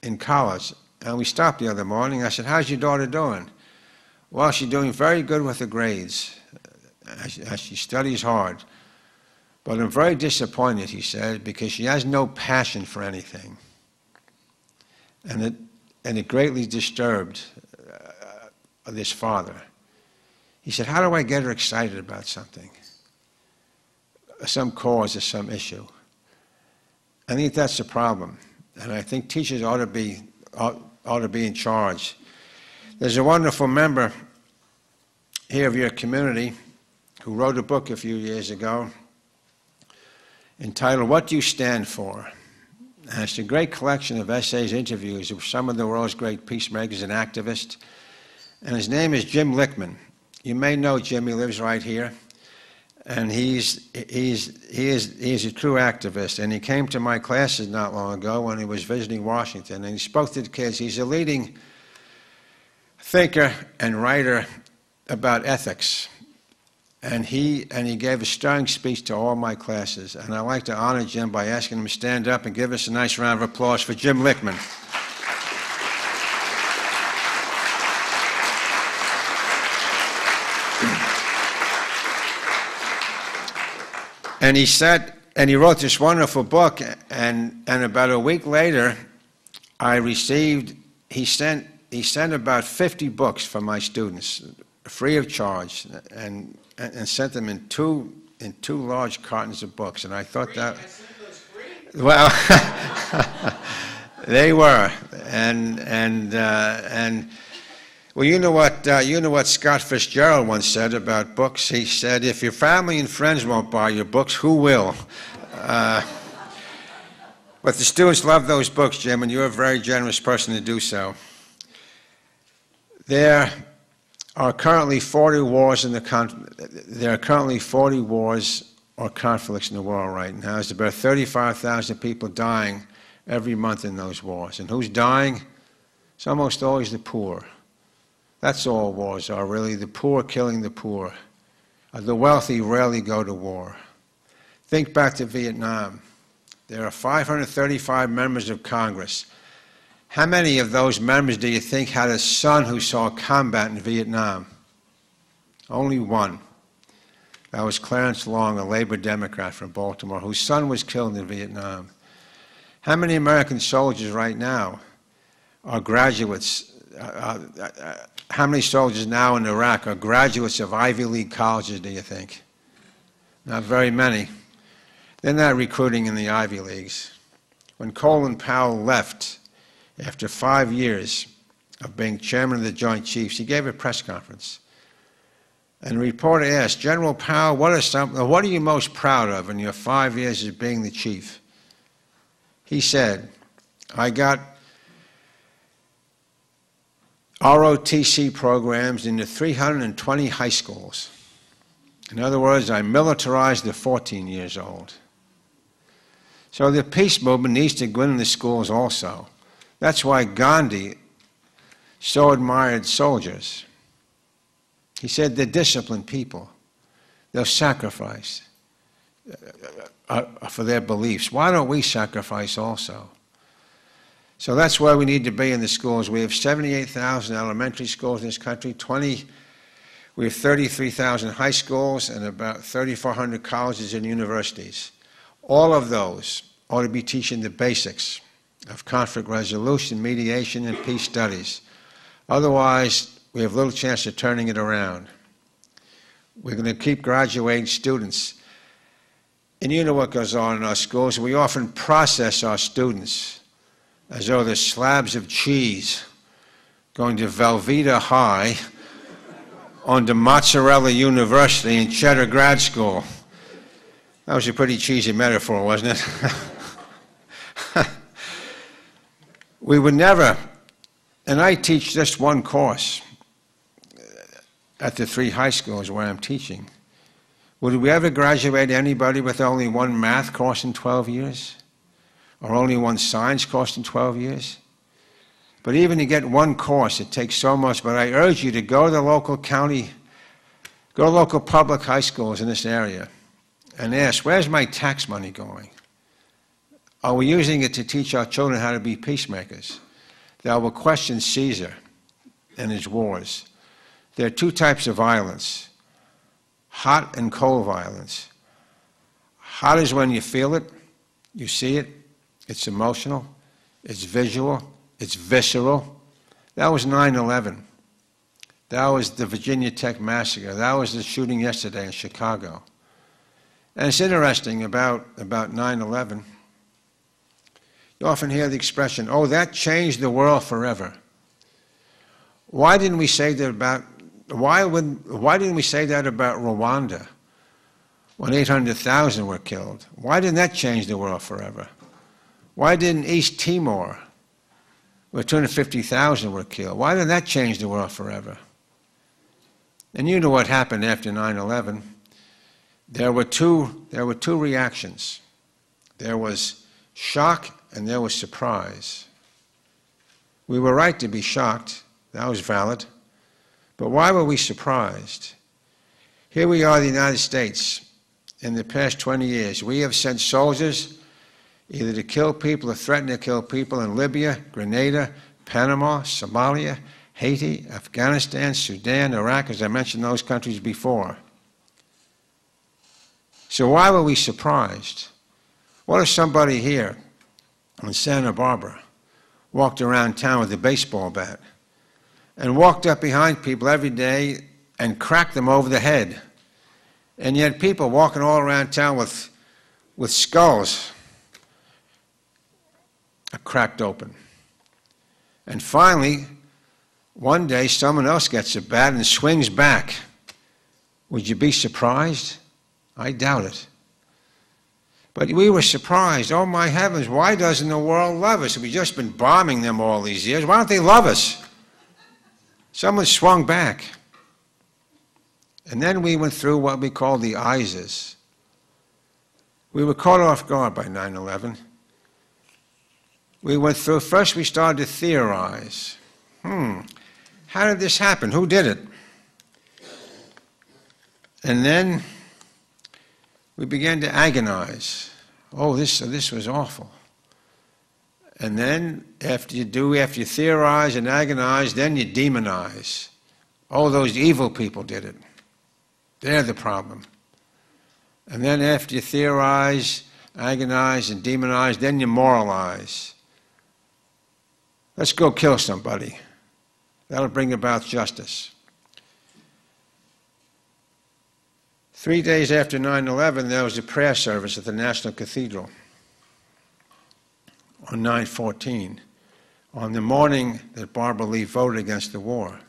in college. And we stopped the other morning. I said, How's your daughter doing? Well, she's doing very good with her grades. As she studies hard. But I'm very disappointed, he said, because she has no passion for anything. And it, and it greatly disturbed uh, this father. He said, How do I get her excited about something? Some cause or some issue. I think that's the problem. And I think teachers ought to be, ought, ought to be in charge. There's a wonderful member here of your community who wrote a book a few years ago entitled What Do You Stand For? And it's a great collection of essays, interviews with some of the world's great peacemakers and activists. And his name is Jim Lichtman. You may know Jim, he lives right here. And he's, he's, he is, he's a true activist. And he came to my classes not long ago when he was visiting Washington. And he spoke to the kids. He's a leading thinker and writer about ethics. And he, and he gave a stirring speech to all my classes. And I'd like to honor Jim by asking him to stand up and give us a nice round of applause for Jim Lichtman. And he said, and he wrote this wonderful book, and, and about a week later, I received, he sent, he sent about 50 books for my students, free of charge, and, and sent them in two, in two large cartons of books. And I thought that, well, <laughs> they were. And, and, uh, and, well, you know what uh, you know what Scott Fitzgerald once said about books. He said, "If your family and friends won't buy your books, who will?" Uh, but the students love those books, Jim, and you're a very generous person to do so. There are currently 40 wars in the con- there are currently 40 wars or conflicts in the world right now. There's about 35,000 people dying every month in those wars, and who's dying? It's almost always the poor. That's all wars are, really. The poor killing the poor. Uh, the wealthy rarely go to war. Think back to Vietnam. There are 535 members of Congress. How many of those members do you think had a son who saw combat in Vietnam? Only one. That was Clarence Long, a labor Democrat from Baltimore, whose son was killed in Vietnam. How many American soldiers right now are graduates uh, uh, uh, how many soldiers now in Iraq are graduates of Ivy League colleges, do you think? Not very many. They're not recruiting in the Ivy Leagues. When Colin Powell left after five years of being chairman of the Joint Chiefs, he gave a press conference. And a reporter asked, General Powell, what are, some, what are you most proud of in your five years as being the chief? He said, I got ROTC programs in the 320 high schools. In other words, I militarized the 14 years old. So the peace movement needs to go into the schools also. That's why Gandhi so admired soldiers. He said they're disciplined people. They'll sacrifice uh, uh, for their beliefs. Why don't we sacrifice also? So that's where we need to be in the schools. We have 78,000 elementary schools in this country, 20, we have 33,000 high schools and about 3,400 colleges and universities. All of those ought to be teaching the basics of conflict resolution, mediation, and peace studies. Otherwise, we have little chance of turning it around. We're going to keep graduating students. And you know what goes on in our schools. We often process our students as though they're slabs of cheese going to Velveeta High onto Mozzarella University and Cheddar Grad School. That was a pretty cheesy metaphor, wasn't it? <laughs> we would never, and I teach just one course at the three high schools where I'm teaching. Would we ever graduate anybody with only one math course in 12 years? Or only one science course in 12 years? But even to get one course, it takes so much. But I urge you to go to the local county, go to local public high schools in this area and ask, where's my tax money going? Are we using it to teach our children how to be peacemakers? That will question Caesar and his wars. There are two types of violence hot and cold violence. Hot is when you feel it, you see it, it's emotional, it's visual, it's visceral. That was 9 11. That was the Virginia Tech massacre. That was the shooting yesterday in Chicago. And it's interesting about, about 9 11. You often hear the expression, oh, that changed the world forever. Why didn't we say that about why, would, why didn't we say that about Rwanda when 800,000 were killed? Why didn't that change the world forever? Why didn't East Timor, where 250,000 were killed, why didn't that change the world forever? And you know what happened after 9 11. There were, two, there were two reactions there was shock and there was surprise. We were right to be shocked, that was valid. But why were we surprised? Here we are, the United States. In the past 20 years, we have sent soldiers either to kill people or threaten to kill people in Libya, Grenada, Panama, Somalia, Haiti, Afghanistan, Sudan, Iraq, as I mentioned those countries before. So why were we surprised? What if somebody here in Santa Barbara walked around town with a baseball bat? and walked up behind people every day and cracked them over the head. And yet people walking all around town with, with skulls cracked open. And finally, one day someone else gets a bat and swings back. Would you be surprised? I doubt it. But we were surprised. Oh my heavens, why doesn't the world love us? We've just been bombing them all these years. Why don't they love us? Someone swung back. And then we went through what we call the ISIS. We were caught off guard by 9 11. We went through, first, we started to theorize. Hmm, how did this happen? Who did it? And then we began to agonize. Oh, this, this was awful. And then after you do, after you theorize and agonize, then you demonize. Oh, those evil people did it. They're the problem. And then after you theorize, agonize, and demonize, then you moralize. Let's go kill somebody. That'll bring about justice. Three days after 9 11, there was a prayer service at the National Cathedral on 9/14, on the morning that Barbara Lee voted against the war.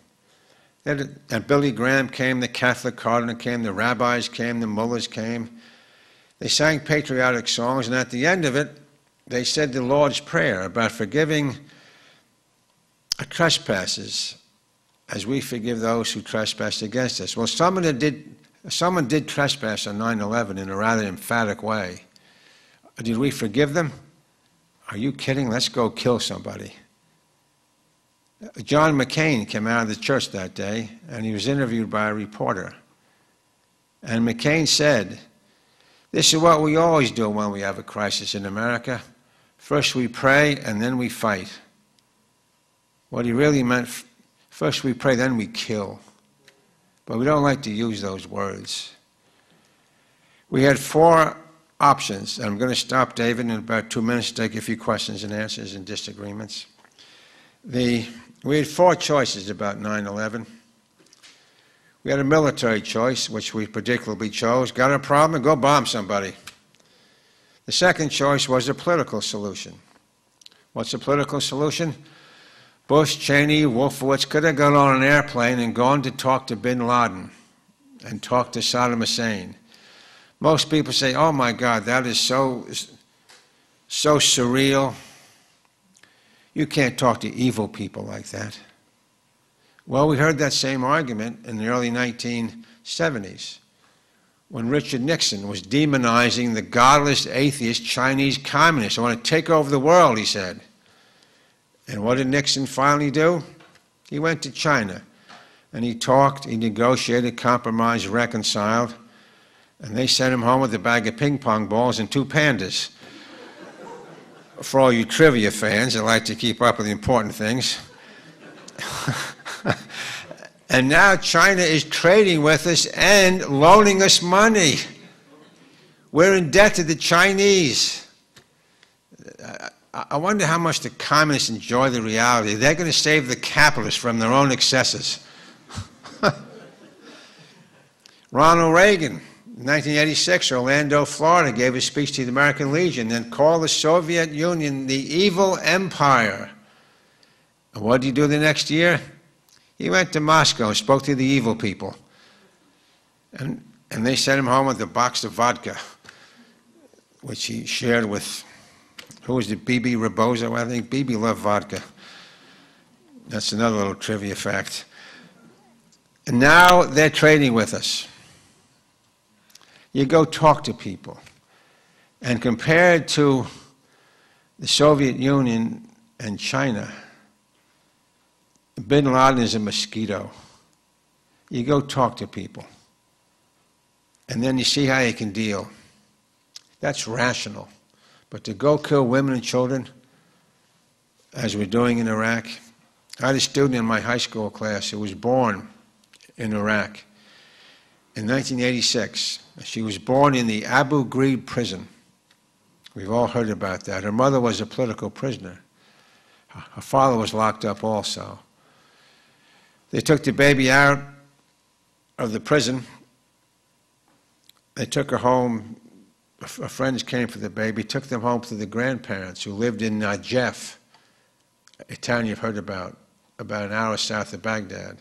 And Billy Graham came, the Catholic cardinal came, the rabbis came, the mullahs came. They sang patriotic songs, and at the end of it, they said the Lord's Prayer about forgiving trespasses as we forgive those who trespass against us. Well, someone did, someone did trespass on 9 11 in a rather emphatic way. Did we forgive them? Are you kidding? Let's go kill somebody. John McCain came out of the church that day and he was interviewed by a reporter. And McCain said, This is what we always do when we have a crisis in America. First we pray and then we fight. What he really meant, first we pray, then we kill. But we don't like to use those words. We had four options. and I'm going to stop, David, in about two minutes to take a few questions and answers and disagreements. The, we had four choices about 9 11. We had a military choice, which we particularly chose. Got a problem? Go bomb somebody. The second choice was a political solution. What's a political solution? Bush, Cheney, Wolfowitz could have got on an airplane and gone to talk to bin Laden and talk to Saddam Hussein. Most people say, oh my God, that is so, so surreal. You can't talk to evil people like that. Well, we heard that same argument in the early 1970s when Richard Nixon was demonizing the godless, atheist Chinese communists. I want to take over the world, he said. And what did Nixon finally do? He went to China and he talked, he negotiated, compromised, reconciled. And they sent him home with a bag of ping pong balls and two pandas. For all you trivia fans that like to keep up with the important things. <laughs> and now China is trading with us and loaning us money. We're in debt to the Chinese. I wonder how much the communists enjoy the reality. They're going to save the capitalists from their own excesses. <laughs> Ronald Reagan 1986, Orlando, Florida, gave a speech to the American Legion and called the Soviet Union the evil empire. And what did he do the next year? He went to Moscow and spoke to the evil people. And, and they sent him home with a box of vodka, which he shared with, who was it, Bebe Rebozo? I think Bebe loved vodka. That's another little trivia fact. And now they're trading with us. You go talk to people. And compared to the Soviet Union and China, bin Laden is a mosquito. You go talk to people. And then you see how you can deal. That's rational. But to go kill women and children, as we're doing in Iraq, I had a student in my high school class who was born in Iraq in 1986. She was born in the Abu Ghraib prison. We've all heard about that. Her mother was a political prisoner. Her father was locked up also. They took the baby out of the prison. They took her home. Her friends came for the baby, took them home to the grandparents who lived in Najaf, a town you've heard about, about an hour south of Baghdad.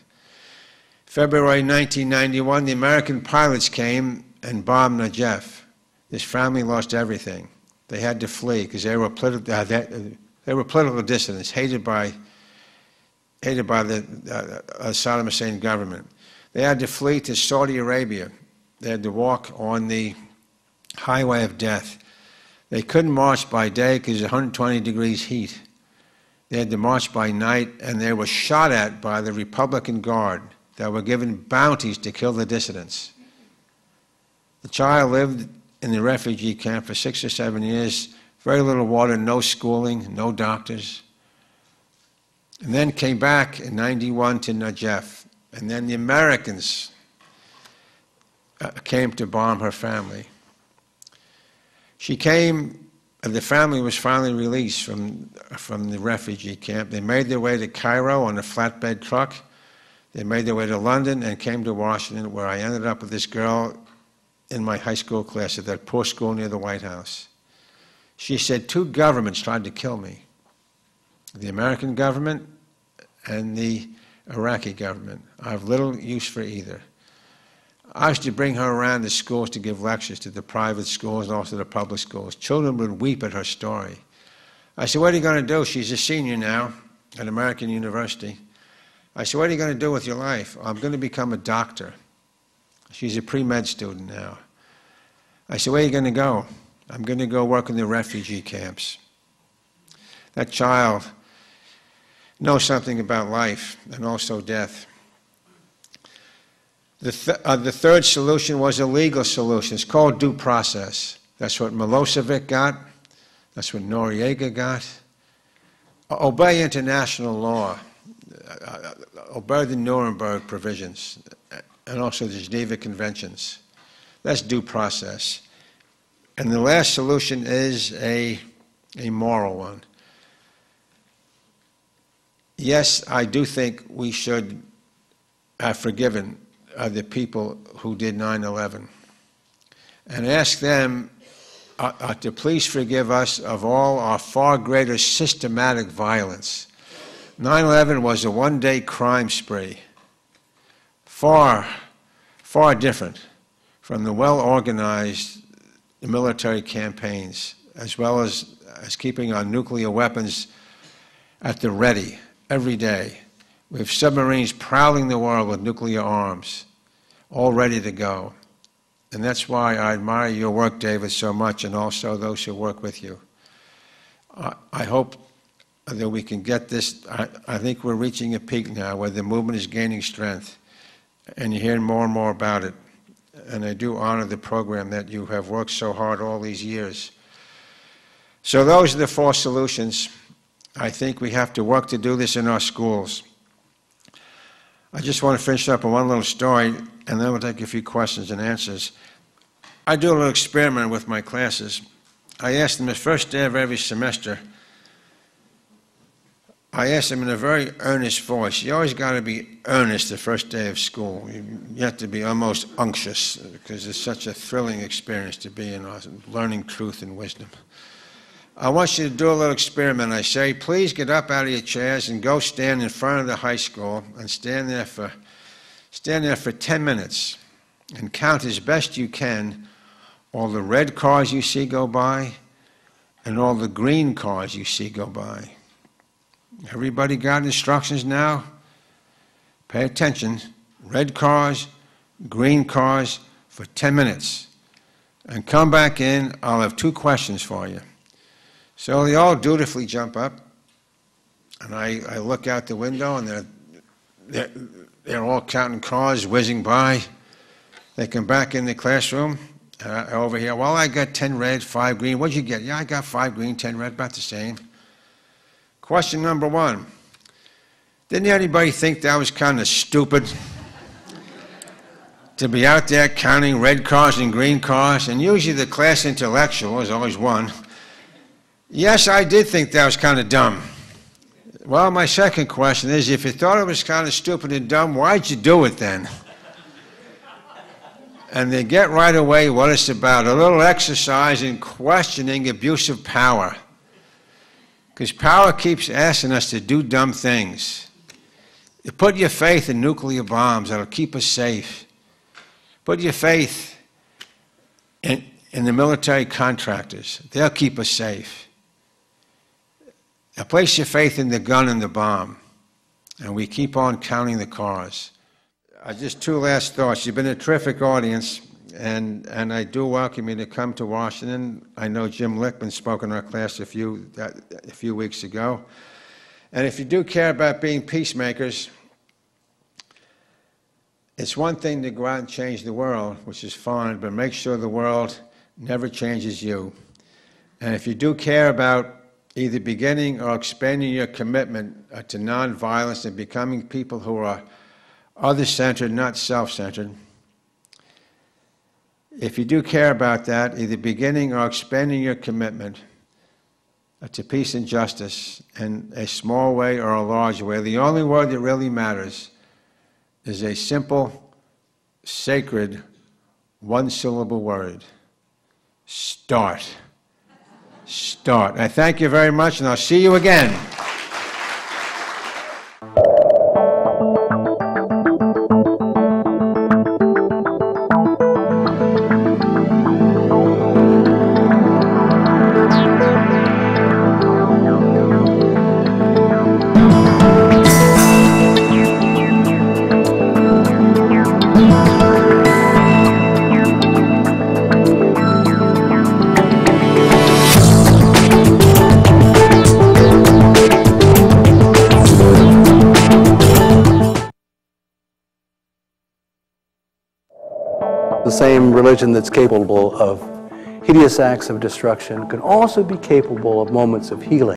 February 1991, the American pilots came and bombed Najaf. This family lost everything. They had to flee because they were political. Uh, they, uh, they, were political dissidents, hated by hated by the uh, uh, Saddam Hussein government. They had to flee to Saudi Arabia. They had to walk on the highway of death. They couldn't march by day because 120 degrees heat. They had to march by night, and they were shot at by the Republican Guard that were given bounties to kill the dissidents. The child lived in the refugee camp for six or seven years, very little water, no schooling, no doctors. And then came back in 91 to Najaf. And then the Americans uh, came to bomb her family. She came, and the family was finally released from, from the refugee camp. They made their way to Cairo on a flatbed truck. They made their way to London and came to Washington, where I ended up with this girl in my high school class at that poor school near the White House. She said, Two governments tried to kill me the American government and the Iraqi government. I have little use for either. I used to bring her around the schools to give lectures to the private schools and also the public schools. Children would weep at her story. I said, What are you going to do? She's a senior now at American University. I said, What are you going to do with your life? I'm going to become a doctor. She's a pre med student now. I said, Where are you going to go? I'm going to go work in the refugee camps. That child knows something about life and also death. The, th- uh, the third solution was a legal solution. It's called due process. That's what Milosevic got. That's what Noriega got. Obey international law. uh, obey the Nuremberg provisions uh, and also the Geneva Conventions. That's due process. And the last solution is a, a moral one. Yes, I do think we should have forgiven uh, the people who did 9 11 and ask them uh, uh, to please forgive us of all our far greater systematic violence. 9 11 was a one day crime spree, far, far different from the well organized military campaigns, as well as, as keeping our nuclear weapons at the ready every day. We have submarines prowling the world with nuclear arms, all ready to go. And that's why I admire your work, David, so much, and also those who work with you. I, I hope that we can get this. I, I think we're reaching a peak now where the movement is gaining strength, and you're hearing more and more about it. And I do honor the program that you have worked so hard all these years. So, those are the four solutions. I think we have to work to do this in our schools. I just want to finish up on one little story, and then we'll take a few questions and answers. I do a little experiment with my classes. I ask them the first day of every semester, I ask them in a very earnest voice. You always got to be earnest the first day of school. You have to be almost unctuous because it's such a thrilling experience to be in, uh, learning truth and wisdom. I want you to do a little experiment. I say, please get up out of your chairs and go stand in front of the high school and stand there for, stand there for 10 minutes and count as best you can all the red cars you see go by and all the green cars you see go by. Everybody got instructions now? Pay attention. Red cars, green cars for 10 minutes. And come back in. I'll have two questions for you. So they all dutifully jump up. And I, I look out the window and they're, they're, they're all counting cars whizzing by. They come back in the classroom uh, over here. Well, I got 10 red, 5 green. What'd you get? Yeah, I got 5 green, 10 red, about the same. Question number one Didn't anybody think that was kind of stupid? to be out there counting red cars and green cars, and usually the class intellectual is always one. Yes, I did think that was kind of dumb. Well, my second question is if you thought it was kind of stupid and dumb, why'd you do it then? and they get right away what it's about a little exercise in questioning abuse of power. Because power keeps asking us to do dumb things. You put your faith in nuclear bombs that'll keep us safe. Put your faith in, in the military contractors, they'll keep us safe. Now place your faith in the gun and the bomb, and we keep on counting the cars. Uh, just two last thoughts. You've been a terrific audience and, and I do welcome you to come to Washington. I know Jim Lichtman spoke in our class a few, a few weeks ago. And if you do care about being peacemakers, it's one thing to go out and change the world, which is fine, but make sure the world never changes you. And if you do care about either beginning or expanding your commitment uh, to nonviolence and becoming people who are other centered, not self centered, if you do care about that, either beginning or expanding your commitment to peace and justice in a small way or a large way, the only word that really matters is a simple, sacred, one syllable word start. Start. I thank you very much, and I'll see you again. That's capable of hideous acts of destruction can also be capable of moments of healing.